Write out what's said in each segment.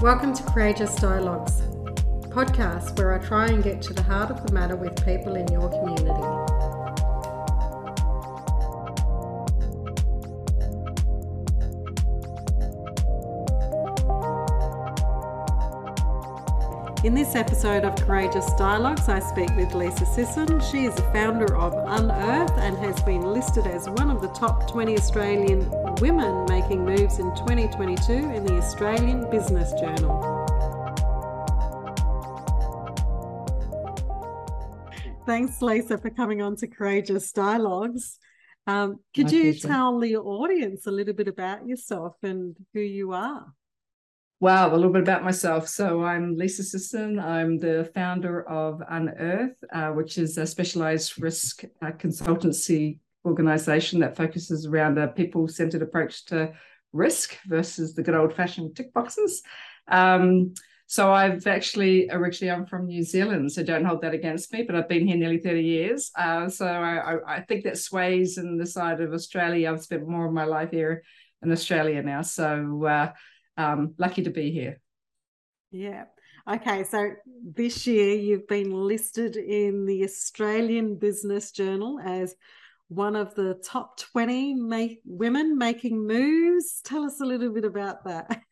Welcome to Courageous Dialogues, podcast where I try and get to the heart of the matter with people in your community. In this episode of Courageous Dialogues, I speak with Lisa Sisson. She is the founder of Unearth and has been listed as one of the top 20 Australian women making moves in 2022 in the Australian Business Journal. Thanks, Lisa, for coming on to Courageous Dialogues. Um, could My you pleasure. tell the audience a little bit about yourself and who you are? Wow, a little bit about myself. So I'm Lisa Sisson. I'm the founder of Unearth, uh, which is a specialized risk uh, consultancy organization that focuses around a people-centered approach to risk versus the good old-fashioned tick boxes. Um, so I've actually originally I'm from New Zealand, so don't hold that against me. But I've been here nearly thirty years, uh, so I, I, think that sways in the side of Australia. I've spent more of my life here in Australia now, so uh, um, lucky to be here. Yeah. Okay. So this year you've been listed in the Australian Business Journal as one of the top 20 make, women making moves. Tell us a little bit about that.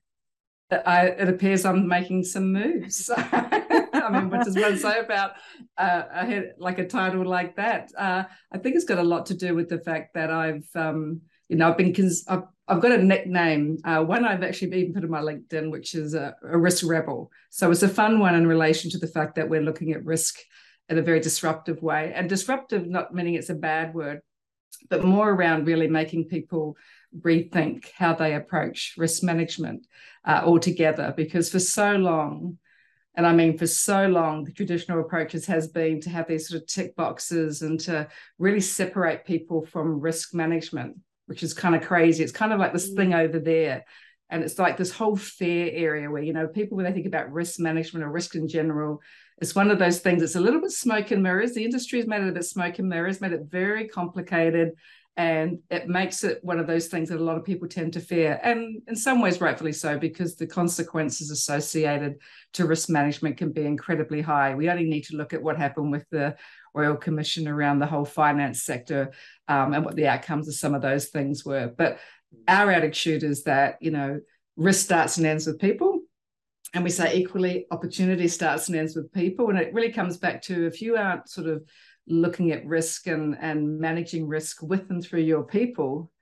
I, it appears I'm making some moves. I mean, what does one say about uh, a head, like a title like that? Uh, I think it's got a lot to do with the fact that I've, um, you know, I've been cons- I've I've got a nickname, uh, one I've actually even put on my LinkedIn, which is a, a, risk rebel. So it's a fun one in relation to the fact that we're looking at risk in a very disruptive way. And disruptive, not meaning it's a bad word, but more around really making people rethink how they approach risk management uh, altogether. Because for so long, and I mean, for so long, the traditional approaches has been to have these sort of tick boxes and to really separate people from risk management which is kind of crazy. It's kind of like this thing mm. over there. And it's like this whole fear area where, you know, people, when they think about risk management or risk in general, it's one of those things. It's a little bit smoke and mirrors. The industry has made it a bit smoke and mirrors, made it very complicated. And it makes it one of those things that a lot of people tend to fear. And in some ways, rightfully so, because the consequences associated to risk management can be incredibly high. We only need to look at what happened with the Royal Commission around the whole finance sector um, and what the outcomes of some of those things were. But our attitude is that, you know, risk starts and ends with people. And we say equally, opportunity starts and ends with people. And it really comes back to if you aren't sort of looking at risk and, and managing risk with and through your people,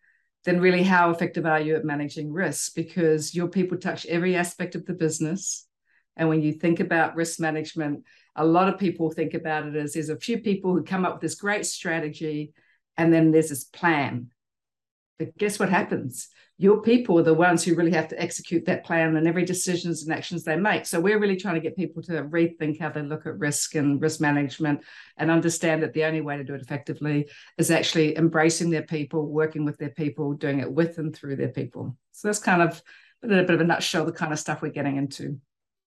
then really how effective are you at managing risk? Because your people touch every aspect of the business. And when you think about risk management, a lot of people think about it as there's a few people who come up with this great strategy and then there's this plan. But guess what happens? Your people are the ones who really have to execute that plan and every decisions and actions they make. So we're really trying to get people to rethink how they look at risk and risk management and understand that the only way to do it effectively is actually embracing their people, working with their people, doing it with and through their people. So that's kind of a little bit of a nutshell the kind of stuff we're getting into.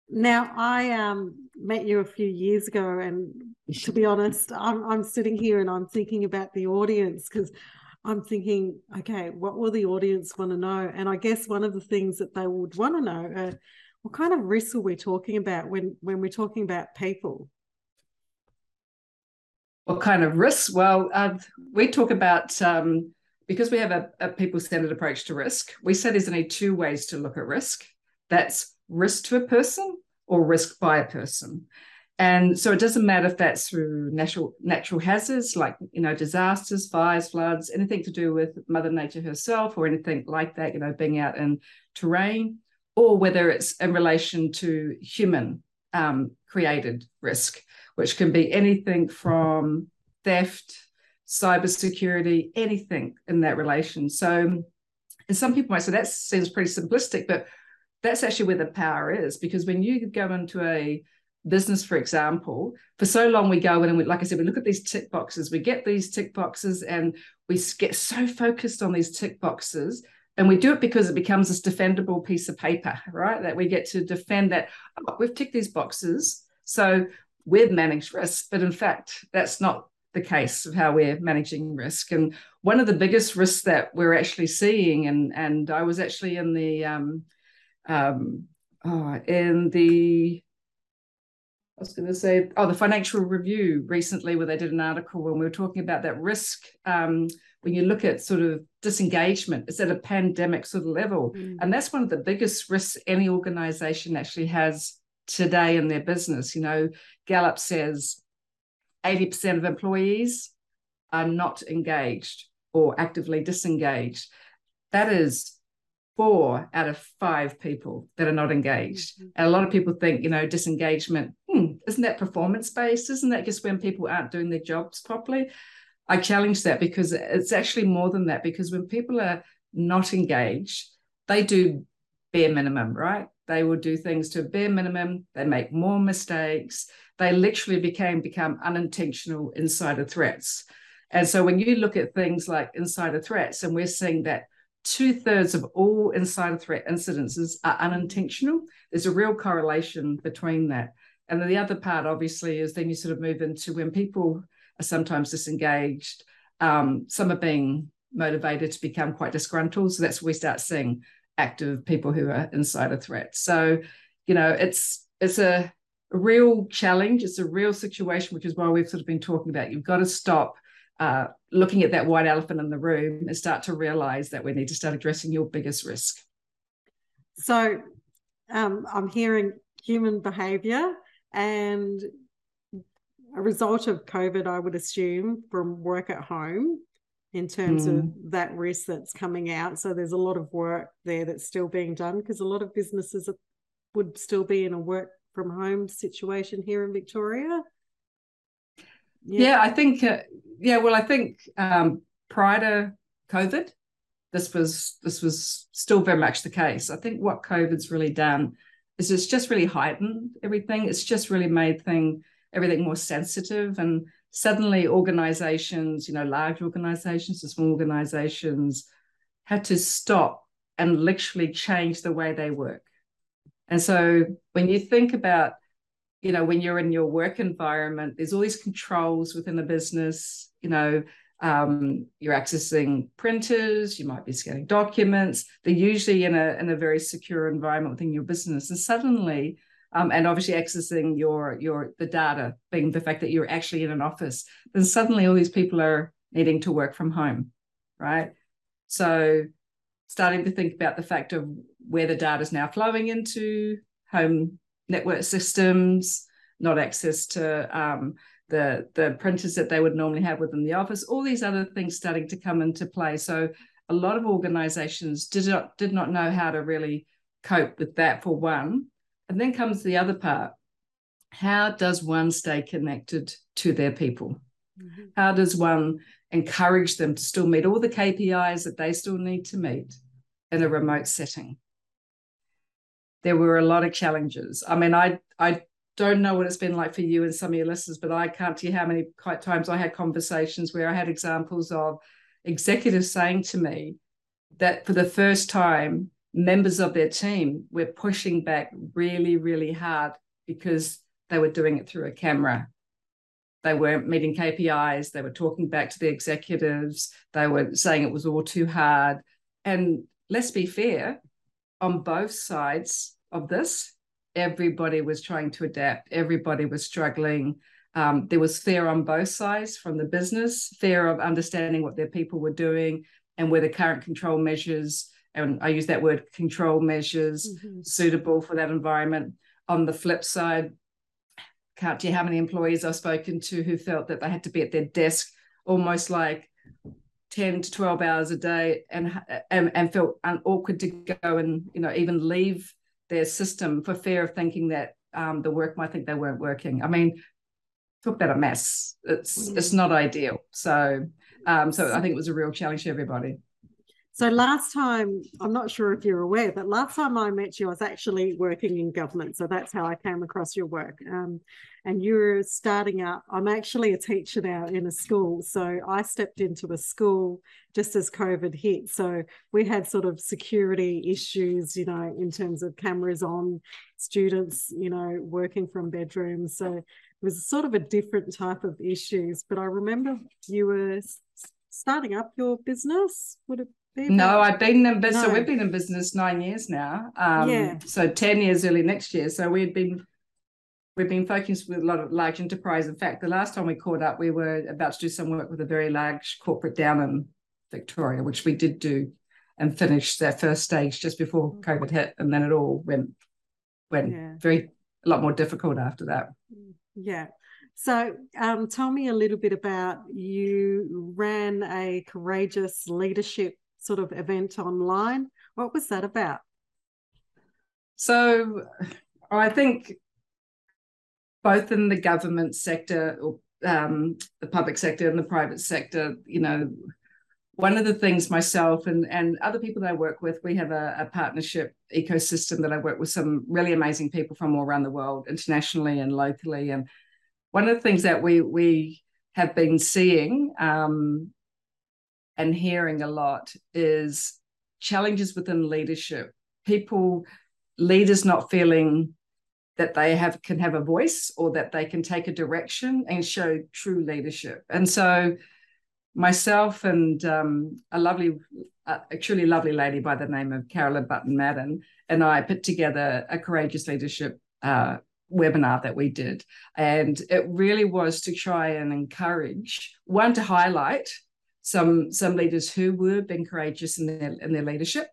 Now, I um, met you a few years ago, and to be honest, I'm, I'm sitting here and I'm thinking about the audience because I'm thinking, okay, what will the audience want to know? And I guess one of the things that they would want to know uh, what kind of risks are we talking about when when we're talking about people? What kind of risks? Well, uh, we talk about um, because we have a, a people-centered approach to risk. We say there's only two ways to look at risk. That's risk to a person or risk by a person. And so it doesn't matter if that's through natural natural hazards like you know disasters, fires, floods, anything to do with Mother Nature herself or anything like that, you know, being out in terrain, or whether it's in relation to human um, created risk, which can be anything from theft, cybersecurity, anything in that relation. So, and some people might say that seems pretty simplistic, but that's actually where the power is because when you go into a business, for example, for so long we go in and we, like I said, we look at these tick boxes, we get these tick boxes and we get so focused on these tick boxes and we do it because it becomes this defendable piece of paper, right? That we get to defend that oh, we've ticked these boxes. So we've managed risk, but in fact, that's not the case of how we're managing risk. And one of the biggest risks that we're actually seeing, and and I was actually in the um, um, oh, in the I was going to say, oh, the Financial Review recently, where they did an article when we were talking about that risk. Um, when you look at sort of disengagement, it's at a pandemic sort of level. Mm. And that's one of the biggest risks any organization actually has today in their business. You know, Gallup says 80% of employees are not engaged or actively disengaged. That is four out of five people that are not engaged. Mm-hmm. And a lot of people think, you know, disengagement, hmm, isn't that performance based? Isn't that just when people aren't doing their jobs properly? I challenge that because it's actually more than that. Because when people are not engaged, they do bare minimum, right? They will do things to a bare minimum. They make more mistakes. They literally became become unintentional insider threats. And so when you look at things like insider threats, and we're seeing that two thirds of all insider threat incidences are unintentional. There's a real correlation between that. And then the other part, obviously, is then you sort of move into when people are sometimes disengaged, um, some are being motivated to become quite disgruntled. So that's where we start seeing active people who are insider threats. So, you know, it's it's a, a real challenge. It's a real situation, which is why we've sort of been talking about. You've got to stop uh, looking at that white elephant in the room and start to realize that we need to start addressing your biggest risk. So um, I'm hearing human behavior and a result of COVID, I would assume, from work at home in terms mm. of that risk that's coming out. So there's a lot of work there that's still being done because a lot of businesses would still be in a work from home situation here in Victoria. Yeah, yeah I think uh, yeah, well, I think um, prior to COVID, this was this was still very much the case. I think what COVID's really done is it's just really heightened everything. It's just really made thing everything more sensitive and suddenly organizations, you know, large organizations or small organizations had to stop and literally change the way they work. And so when you think about you know when you're in your work environment there's all these controls within the business you know um, you're accessing printers you might be scanning documents. They're usually in a in a very secure environment within your business. And suddenly um, and obviously accessing your your the data being the fact that you're actually in an office then suddenly all these people are needing to work from home right? So starting to think about the fact of where the data is now flowing into home network systems, not access to um, the the printers that they would normally have within the office. All these other things starting to come into play. So a lot of organisations did not did not know how to really cope with that for one. And then comes the other part. How does one stay connected to their people? Mm-hmm. How does one encourage them to still meet all the KPIs that they still need to meet in a remote setting? There were a lot of challenges. I mean, I I don't know what it's been like for you and some of your listeners, but I can't tell you how many times I had conversations where I had examples of executives saying to me that for the first time, members of their team were pushing back really, really hard because they were doing it through a camera. They weren't meeting KPIs. They were talking back to the executives. They were saying it was all too hard. And let's be fair, on both sides, of this. Everybody was trying to adapt, everybody was struggling. Um, there was fear on both sides from the business, fear of understanding what their people were doing and where the current control measures, and I use that word control measures, mm-hmm. suitable for that environment. On the flip side, can't tell you how many employees I've spoken to who felt that they had to be at their desk almost like 10 to 12 hours a day and and, and felt awkward to go and you know even leave their system for fear of thinking that um, the work might think they weren't working. I mean, talk about a mess. It's mm. it's not ideal. So um, so I think it was a real challenge to everybody. So last time, I'm not sure if you're aware, but last time I met you, I was actually working in government. So that's how I came across your work. Um, and you were starting out. I'm actually a teacher now in a school. So I stepped into a school just as COVID hit. So we had sort of security issues, you know, in terms of cameras on, students, you know, working from bedrooms. So it was sort of a different type of issues. But I remember you were starting up your business. Would it no, I've been in business. No. So we've been in business nine years now. Um, yeah. So ten years early next year. So we've been we've been focused with a lot of large enterprise. In fact, the last time we caught up, we were about to do some work with a very large corporate down in Victoria, which we did do and finished that first stage just before mm. COVID hit, and then it all went went yeah. very a lot more difficult after that. Yeah. So, um, tell me a little bit about you ran a courageous leadership sort of event online. What was that about? So, I think both in the government sector, um, the public sector, and the private sector, you know, one of the things myself and, and other people that I work with, we have a, a, partnership ecosystem that I work with some really amazing people from all around the world, internationally and locally. And one of the things that we we have been seeing um, and hearing a lot is challenges within leadership. People, leaders not feeling that they have can have a voice or that they can take a direction and show true leadership. And so, myself and um, a lovely, a truly lovely lady by the name of Carolyn Button Madden and I put together a courageous leadership uh, webinar that we did, and it really was to try and encourage one to highlight some some leaders who were being courageous in their in their leadership,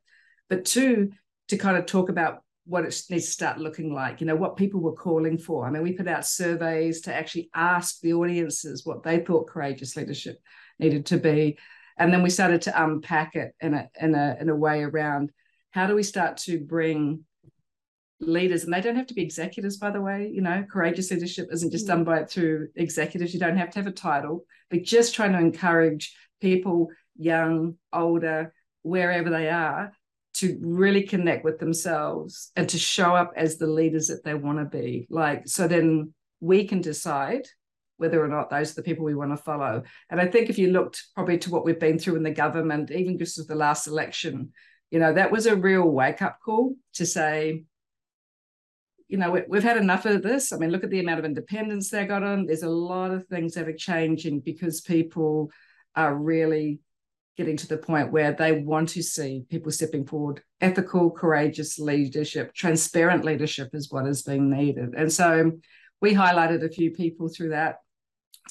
but two to kind of talk about what it needs to start looking like, you know, what people were calling for. I mean, we put out surveys to actually ask the audiences what they thought courageous leadership needed to be. And then we started to unpack it in a in a in a way around how do we start to bring leaders and they don't have to be executives by the way you know courageous leadership isn't just done mm. by through executives you don't have to have a title but just trying to encourage people, young, older, wherever they are, to really connect with themselves and to show up as the leaders that they want to be. Like, so then we can decide whether or not those are the people we want to follow. And I think if you looked probably to what we've been through in the government, even just with the last election, you know, that was a real wake up call to say, you know, we, have had enough of this. I mean, look at the amount of independence they got on. There's a lot of things that are changing because people are really getting to the point where they want to see people stepping forward. Ethical, courageous leadership, transparent leadership is what is being needed. And so we highlighted a few people through that,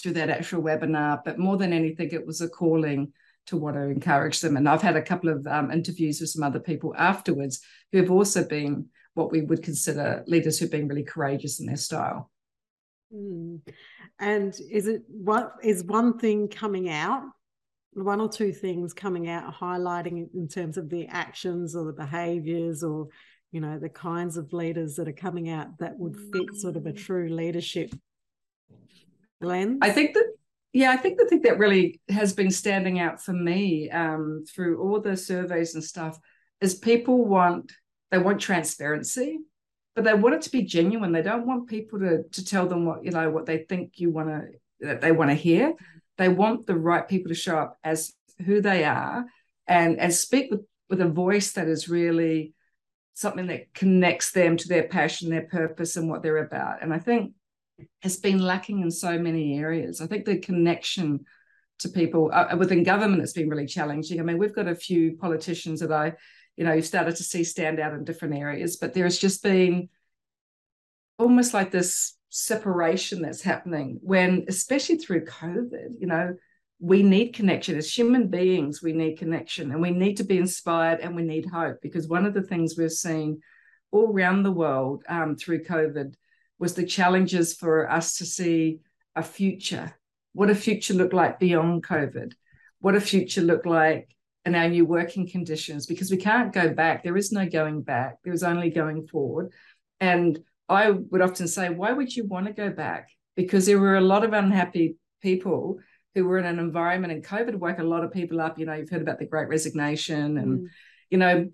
through that actual webinar, but more than anything, it was a calling to want to encourage them. And I've had a couple of um, interviews with some other people afterwards who have also been what we would consider leaders who've been really courageous in their style. Mm. And is it what is one thing coming out, one or two things coming out, highlighting in terms of the actions or the behaviors or you know the kinds of leaders that are coming out that would fit sort of a true leadership lens? I think that yeah, I think the thing that really has been standing out for me um, through all the surveys and stuff is people want they want transparency but they want it to be genuine. They don't want people to to tell them what you know what they think you want to that they want to hear. They want the right people to show up as who they are and and speak with with a voice that is really something that connects them to their passion, their purpose, and what they're about. And I think has been lacking in so many areas. I think the connection to people uh, within government has been really challenging. I mean, we've got a few politicians that I you know, you've started to see stand out in different areas. But there has just been almost like this separation that's happening when, especially through COVID, you know, we need connection as human beings. We need connection and we need to be inspired and we need hope because one of the things we've seen all around the world um, through COVID was the challenges for us to see a future. What a future look like beyond COVID? What a future look like and our new working conditions because we can't go back. There is no going back. There is only going forward. And I would often say, why would you want to go back? Because there were a lot of unhappy people who were in an environment and COVID woke a lot of people up. You know, you've heard about the great resignation and, mm. you know,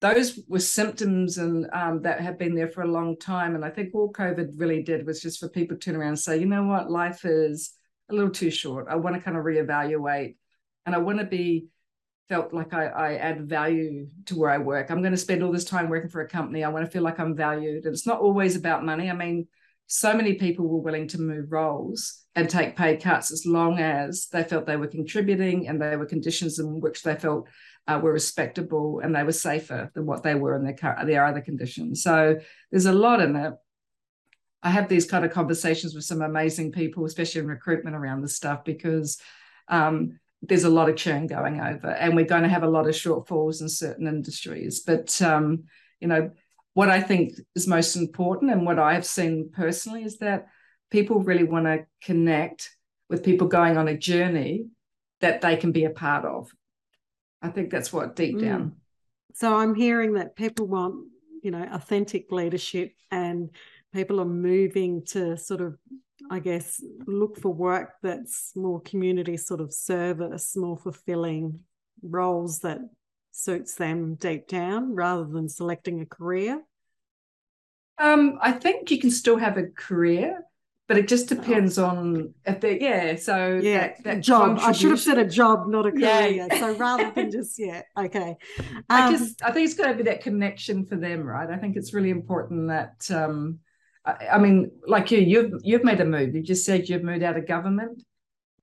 those were symptoms and um, that have been there for a long time. And I think all COVID really did was just for people to turn around and say, you know what, life is a little too short. I want to kind of reevaluate and I want to be felt like I, I add value to where I work. I'm going to spend all this time working for a company. I want to feel like I'm valued. And it's not always about money. I mean, so many people were willing to move roles and take pay cuts as long as they felt they were contributing and they were conditions in which they felt uh, were respectable and they were safer than what they were in their, their other conditions. So there's a lot in it. I have these kind of conversations with some amazing people, especially in recruitment around this stuff, because um, there's a lot of churn going over, and we're going to have a lot of shortfalls in certain industries. But um, you know, what I think is most important, and what I've seen personally, is that people really want to connect with people going on a journey that they can be a part of. I think that's what deep mm. down. So I'm hearing that people want, you know, authentic leadership and people are moving to sort of I guess, look for work that's more community sort of service, more fulfilling roles that suits them deep down rather than selecting a career? Um, I think you can still have a career, but it just depends oh. on if they yeah. So yeah, that, that job. I should have said a job, not a career. Yeah. so rather than just yeah, okay. Um, I just I think it's got to be that connection for them, right? I think it's really important that um, I mean, like you, you've you've made a move. You just said you've moved out of government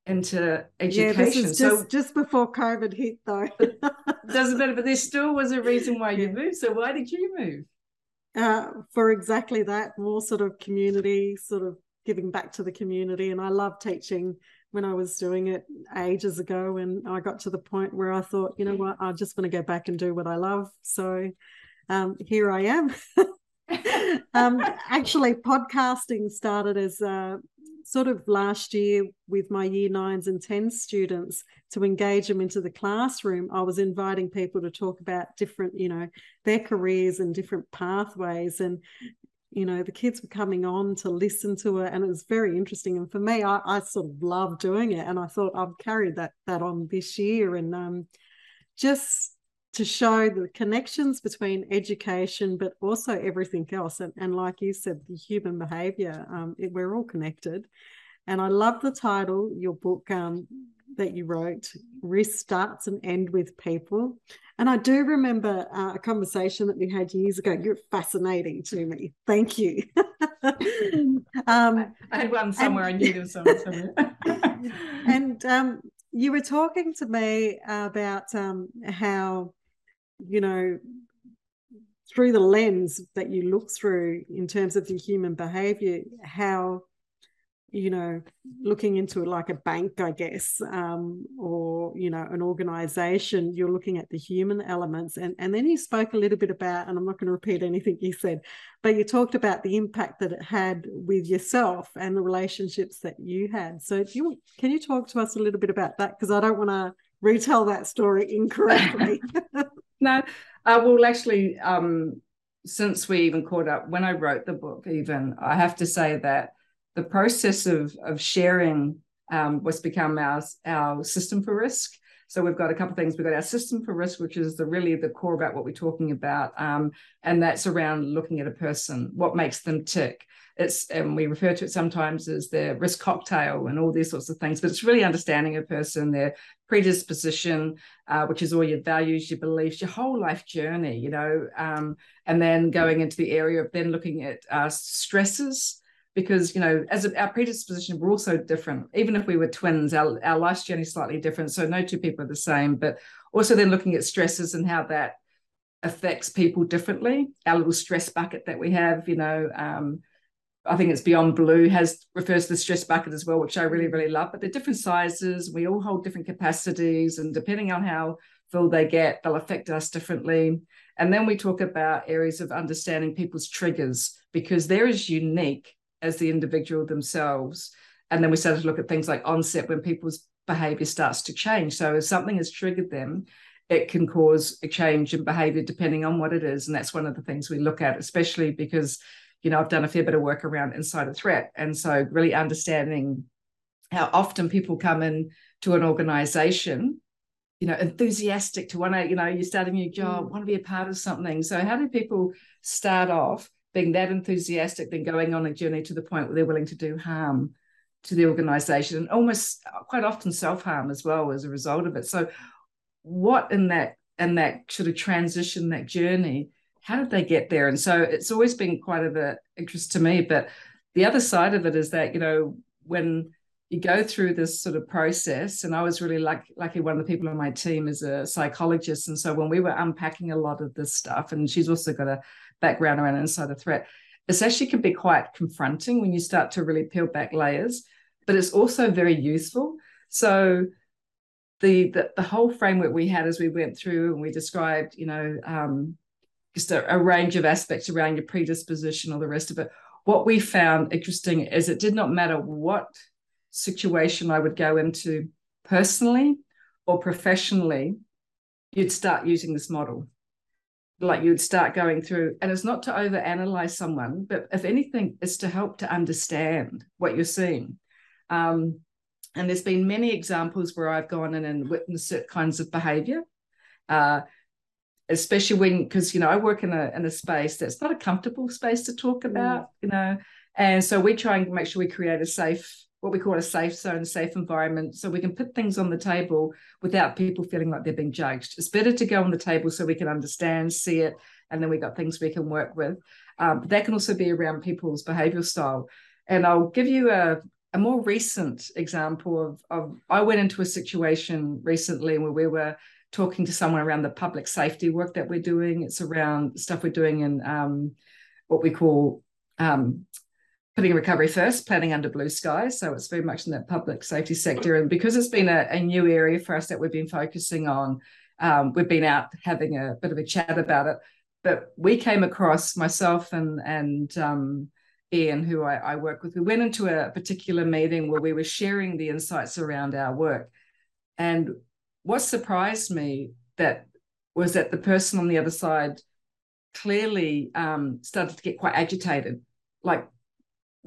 into education. Yeah, this is just, so, just before COVID hit, though. doesn't matter, but there still was a reason why you moved. So why did you move? Uh, for exactly that, more sort of community, sort of giving back to the community. And I love teaching when I was doing it ages ago. And I got to the point where I thought, you know what, I just want to go back and do what I love. So um, here I am. um, actually, podcasting started as uh, sort of last year with my year nines and 10 students to engage them into the classroom. I was inviting people to talk about different, you know, their careers and different pathways. And, you know, the kids were coming on to listen to it, and it was very interesting. And for me, I, I sort of love doing it. And I thought I've carried that that on this year. And um, just to show the connections between education, but also everything else. And, and like you said, the human behavior, um, it, we're all connected. And I love the title, your book um, that you wrote, Risk Starts and End with People. And I do remember uh, a conversation that we had years ago. You're fascinating to me. Thank you. um, I had one somewhere. And, I knew there was someone somewhere. and um, you were talking to me about um, how you know, through the lens that you look through in terms of the human behavior, how, you know, looking into like a bank, I guess, um, or, you know, an organization, you're looking at the human elements. And, and then you spoke a little bit about, and I'm not going to repeat anything you said, but you talked about the impact that it had with yourself and the relationships that you had. So do you, can you talk to us a little bit about that? Because I don't want to retell that story incorrectly. no, uh, well, actually, um, since we even caught up, when I wrote the book, even I have to say that the process of of sharing um, what's become our our system for risk. So we've got a couple of things. We've got our system for risk, which is the really the core about what we're talking about, um, and that's around looking at a person, what makes them tick. It's and we refer to it sometimes as the risk cocktail and all these sorts of things. But it's really understanding a person, their predisposition, uh, which is all your values, your beliefs, your whole life journey, you know, um, and then going into the area of then looking at uh, stresses because you know as a, our predisposition we're also different even if we were twins our, our life's journey is slightly different so no two people are the same but also then looking at stresses and how that affects people differently our little stress bucket that we have you know um, I think it's Beyond Blue has refers to the stress bucket as well, which I really, really love. But they're different sizes. We all hold different capacities, and depending on how full they get, they'll affect us differently. And then we talk about areas of understanding people's triggers because they're unique as the individual themselves. And then we started to look at things like onset when people's behavior starts to change. So if something has triggered them, it can cause a change in behavior depending on what it is. And that's one of the things we look at, especially because you know, I've done a fair bit of work around insider threat. And so really understanding how often people come in to an organization you know enthusiastic to want to you know you start a new job mm. want to be a part of something so how do people start off being that enthusiastic then going on a journey to the point where they're willing to do harm to the organization and almost quite often self-harm as well as a result of it. So what in that in that sort of transition that journey how did they get there? And so it's always been quite of an interest to me but the other side of it is that you know when you go through this sort of process and i was really lucky, lucky one of the people on my team is a psychologist and so when we were unpacking a lot of this stuff and she's also got a background around insider threat it actually can be quite confronting when you start to really peel back layers but it's also very useful so the, the, the whole framework we had as we went through and we described you know um, just a, a range of aspects around your predisposition or the rest of it what we found interesting is it did not matter what situation I would go into personally or professionally, you'd start using this model. Like you'd start going through, and it's not to overanalyze someone, but if anything, it's to help to understand what you're seeing. Um, and there's been many examples where I've gone in and witnessed certain kinds of behavior. Uh, especially when because you know I work in a in a space that's not a comfortable space to talk mm. about, mm. you know, and so we try and make sure we create a safe what we call a safe zone, safe environment, so we can put things on the table without people feeling like they're being judged. It's better to go on the table so we can understand, see it, and then we got things we can work with. Um, that can also be around people's behavioral style. And I'll give you a, a more recent example of, of I went into a situation recently where we were talking to someone around the public safety work that we're doing. It's around stuff we're doing in um, what we call um, putting recovery first, planning under blue skies. So it's very much in that public safety sector. And because it's been a, a new area for us that we've been focusing on, um, we've been out having a bit of a chat about it. But we came across myself and and um, Ian, who I, I work with, we went into a particular meeting where we were sharing the insights around our work. And what surprised me that was that the person on the other side clearly um, started to get quite agitated, like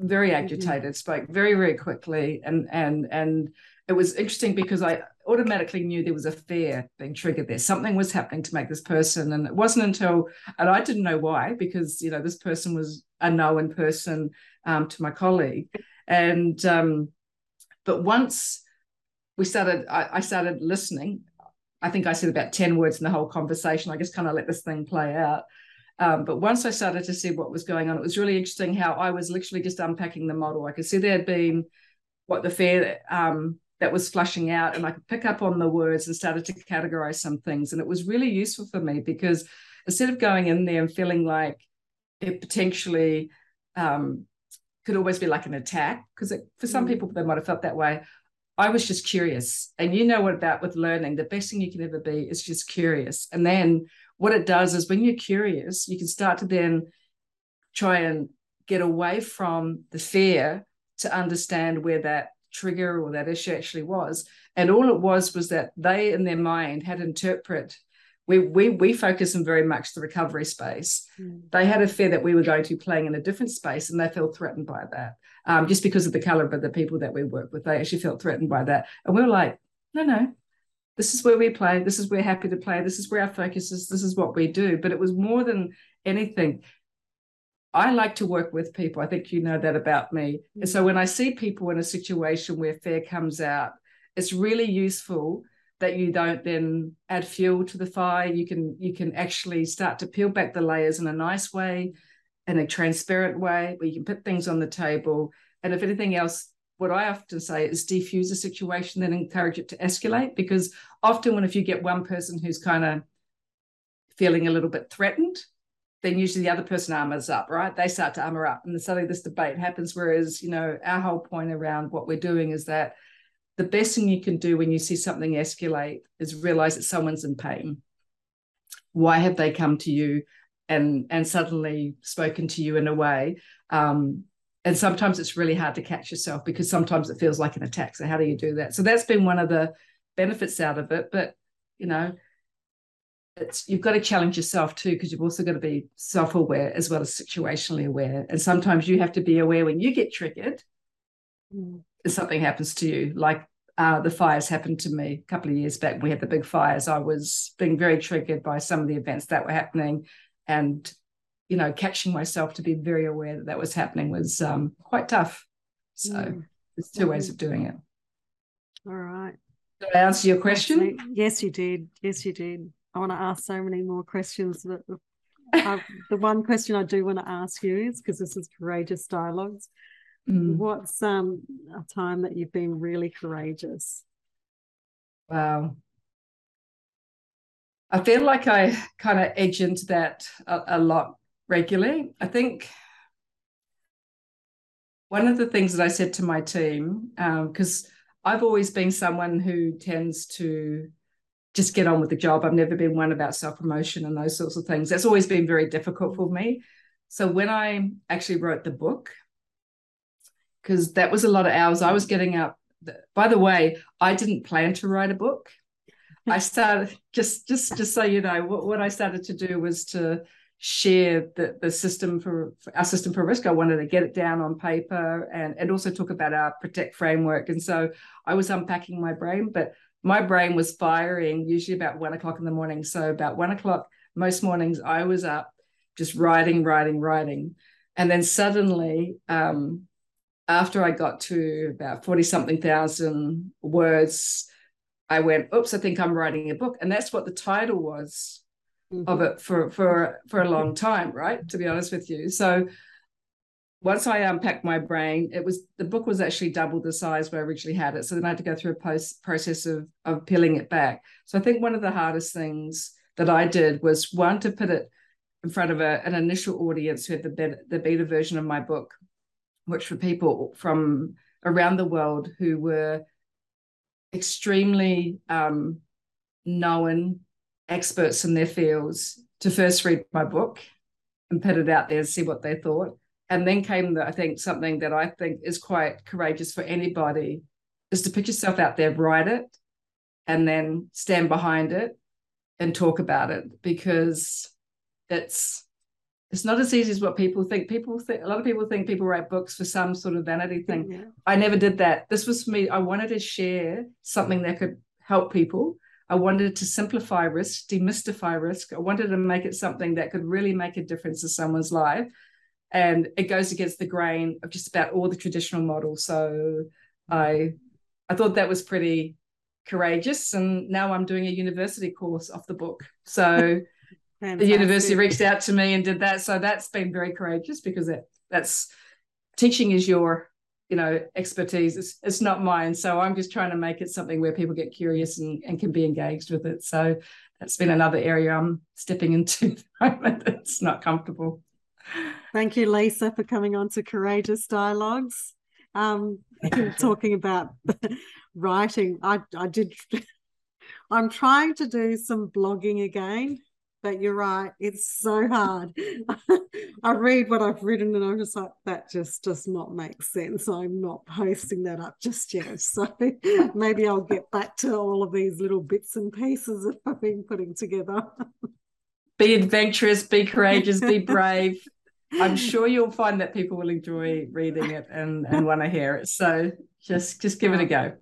very mm-hmm. agitated, spoke very, very quickly. And and and it was interesting because I automatically knew there was a fear being triggered there. Something was happening to make this person. And it wasn't until and I didn't know why, because you know, this person was a known person um, to my colleague. And um, but once we started, I, I started listening. I think I said about 10 words in the whole conversation. I just kind of let this thing play out. Um, but once I started to see what was going on, it was really interesting how I was literally just unpacking the model. I could see there had been what the fear um, that was flushing out, and I could pick up on the words and started to categorize some things. And it was really useful for me because instead of going in there and feeling like it potentially um, could always be like an attack, because for some mm. people they might have felt that way. I was just curious. And you know what about with learning, the best thing you can ever be is just curious. And then what it does is when you're curious, you can start to then try and get away from the fear to understand where that trigger or that issue actually was. And all it was was that they in their mind had interpret. We we we focus in very much the recovery space. Mm. They had a fear that we were going to be playing in a different space, and they felt threatened by that. Um, just because of the caliber of the people that we work with, they actually felt threatened by that. And we were like, no, no, this is where we play this is where we're happy to play this is where our focus is this is what we do. But it was more than anything i like to work with people. I think you know that about me. Mm-hmm. and so when i see people in a situation where fear comes out it's really useful that you don't then add fuel to the fire. You can you can actually start to peel back the layers in a nice way in a transparent way where you can put things on the table. And if anything else what I often say is defuse a situation, then encourage it to escalate. Because often, when if you get one person who's kind of feeling a little bit threatened, then usually the other person armors up, right? They start to armor up, and suddenly this debate happens. Whereas, you know, our whole point around what we're doing is that the best thing you can do when you see something escalate is realize that someone's in pain. Why have they come to you and and suddenly spoken to you in a way um, and sometimes it's really hard to catch yourself because sometimes it feels like an attack so how do you do that so that's been one of the benefits out of it but you know it's you've got to challenge yourself too because you've also got to be self-aware as well as situationally aware and sometimes you have to be aware when you get triggered mm. if something happens to you, like uh, the fires happened to me a couple of years back. We had the big fires. I was being very triggered by some of the events that were happening, and you know, catching myself to be very aware that that was happening was um, quite tough. So mm. there's two ways of doing it. All right. Did I answer your question? Yes, you did. Yes, you did. I want to ask so many more questions. But I, the one question I do want to ask you is because this is courageous dialogues. Mm. What's um, a time that you've been really courageous? Wow. I feel like I kind of edge into that a, a lot regularly. I think one of the things that I said to my team, because um, I've always been someone who tends to just get on with the job. I've never been one about self promotion and those sorts of things. That's always been very difficult for me. So when I actually wrote the book, because that was a lot of hours, I was getting up. By the way, I didn't plan to write a book. I started just just just so you know what, what I started to do was to share the, the system for, for, our system for risk. I wanted to get it down on paper and, and also talk about our protect framework. And so I was unpacking my brain, but my brain was firing usually about one o'clock in the morning. So about one o'clock most mornings, I was up just writing, writing, writing. And then suddenly, um, after I got to about 40 something thousand words, I went, oops, I think I'm writing a book. And that's what the title was mm-hmm. of it for for for a long time, right? To be honest with you. So once I unpacked my brain, it was the book was actually double the size where I originally had it. So then I had to go through a post process of of peeling it back. So I think one of the hardest things that I did was one to put it in front of a, an initial audience who had the beta, the beta version of my book, which were people from around the world who were extremely um, known experts in their fields to first read my book and put it out there and see what they thought. And then came, the, I think, something that I think is quite courageous for anybody is to put yourself out there, write it, and then stand behind it and talk about it because it's it's not as easy as what people think. People think a lot of people think people write books for some sort of vanity thing. Yeah. I never did that. This was for me. I wanted to share something that could help people I wanted to simplify risk, demystify risk. I wanted to make it something that could really make a difference in someone's life. And it goes against the grain of just about all the traditional models. So I I thought that was pretty courageous. And now I'm doing a university course off the book. So the university reached out to me and did that. So that's been very courageous because it, that's teaching is your you know expertise. It's, it's not mine. So i'm just trying to make it something where people get curious and, and can be engaged with it. So that's been another area i'm stepping into it's not comfortable. Thank you lisa for coming on to courageous dialogues. Um talking about writing. I i did i'm trying to do some blogging again but you're right. It's so hard. I read what I've written and I'm just like, that just does not make sense. I'm not posting that up just yet. So maybe I'll get back to all of these little bits and pieces that I've been putting together. be adventurous, be courageous, be brave. I'm sure you'll find that people will enjoy reading it and, and want to hear it. So just just give it a go.